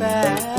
fast.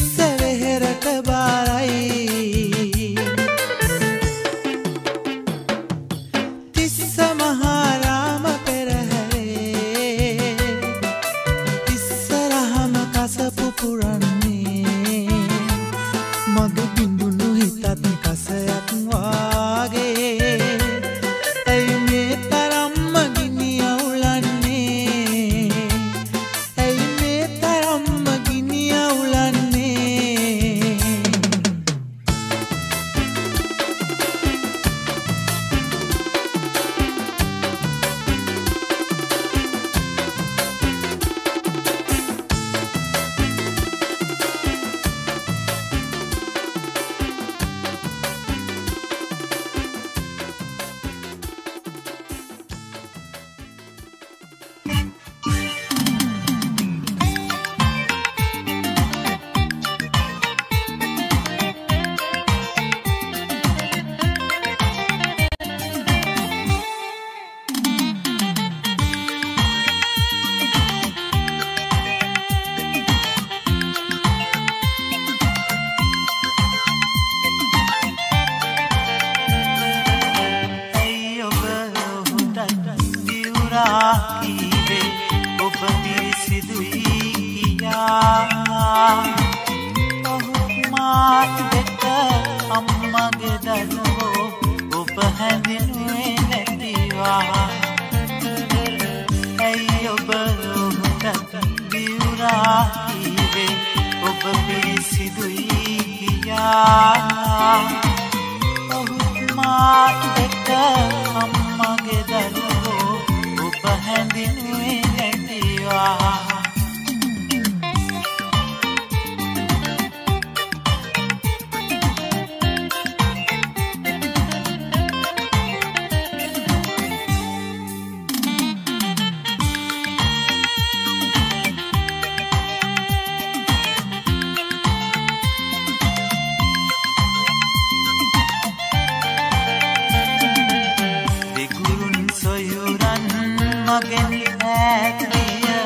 සැවෙහෙරට බාරයි. මගෙන් ඇත්විය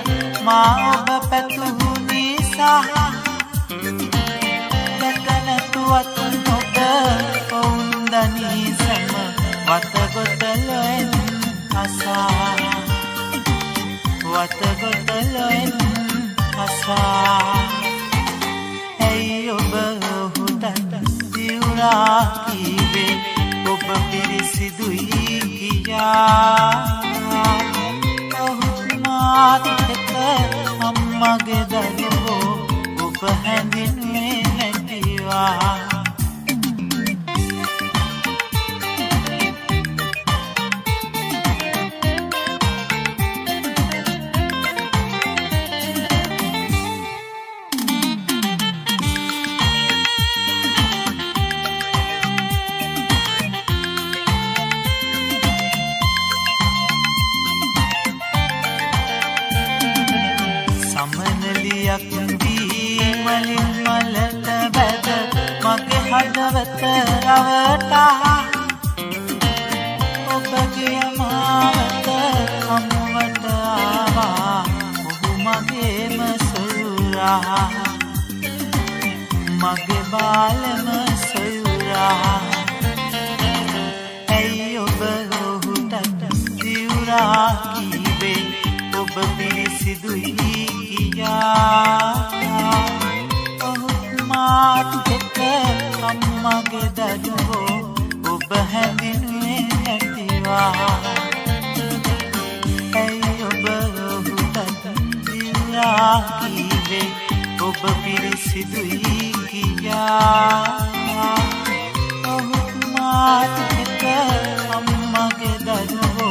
මා ඔබ පැතුහු නිසා. දැකනැතුවත් නොක ඔවුන්දනී සැම වතගොතලොෙන් අසා. වතගොතලොෙන් අසා. ඇයි ඔබ ඔහුට දිවුරා කීවේ? ඔබ පිරිසිදුයි කියා. මාත් එක අම්මගේ දරුවෝ ඔබ හැඳින්වේ නැතිවා. හදවත රවටා ඔබගේ මාවත හමුවට ආවා ඔහු මගේම සොයුරා මගේ බාලම සොයුරා ඇයි ඔබ ඔහුට දිවුරා කීවේ ඔබ පිරිසිදුයි කියා ඔහුත් මාත් එක අම්මගේ දරුවෝ ඔබ හැඳින්වේ නැතිවා. ඇයි ඔබ ඔහුට දිවරා කීවේ ඔබ පිරිසිදුයි කියා. ඔහුත් මාත් එක අම්මගේ දරුවෝ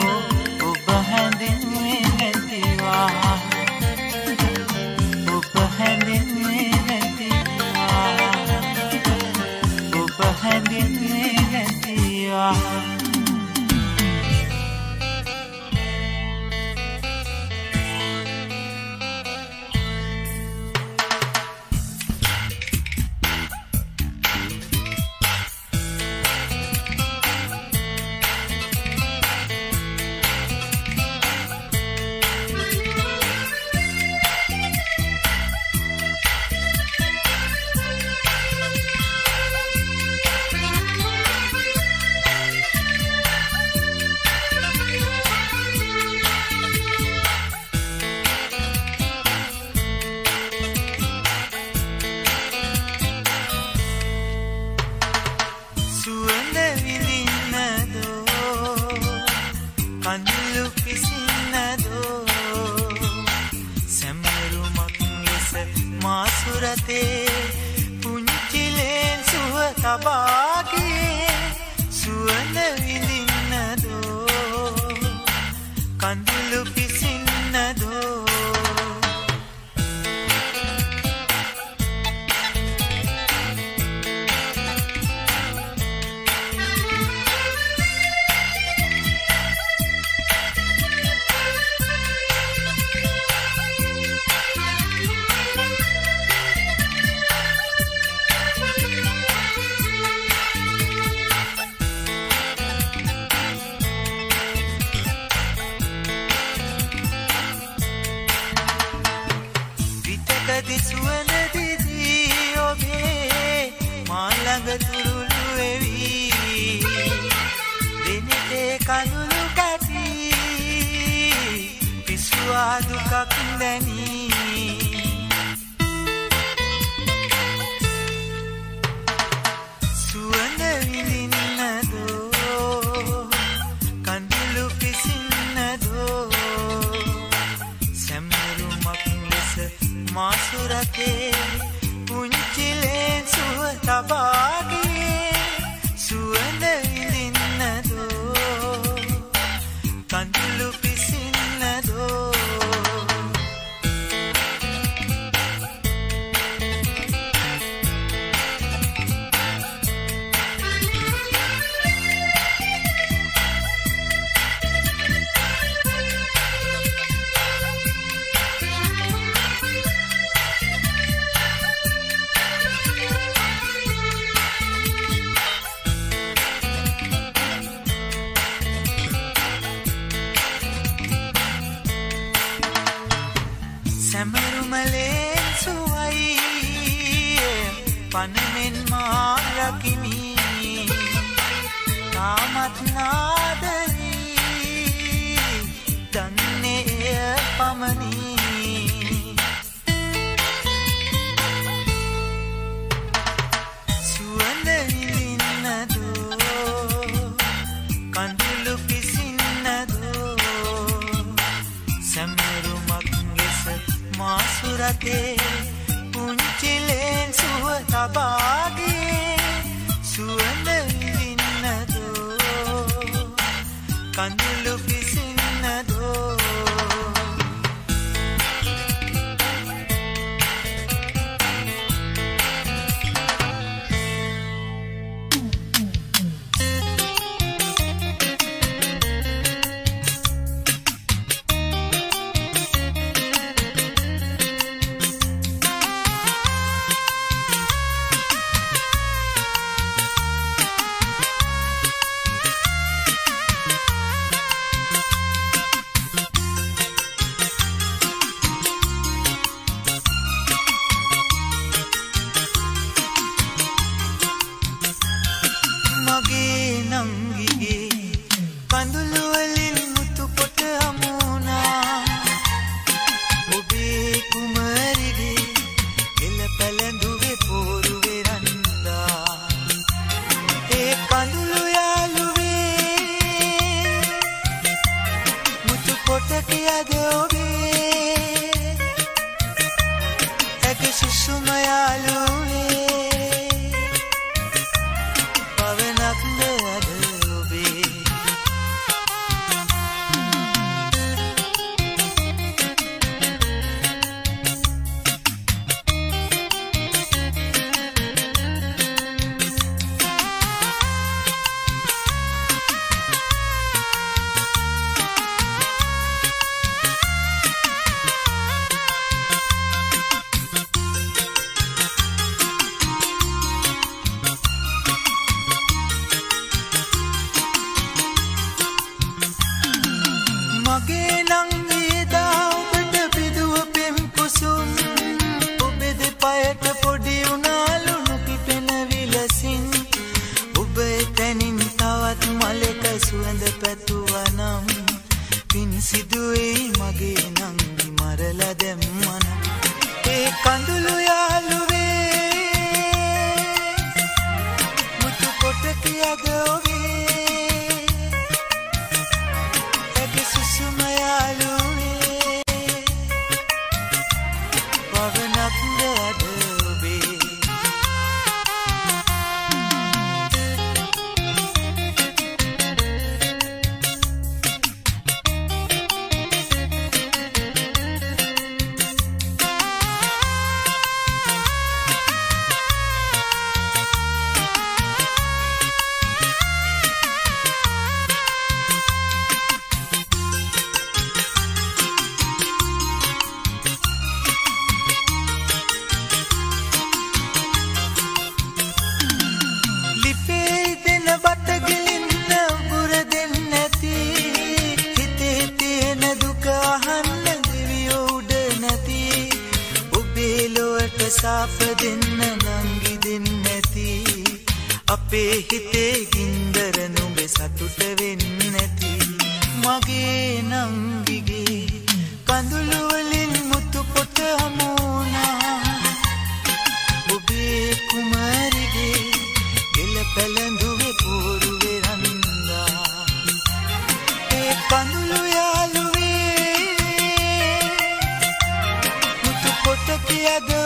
yedi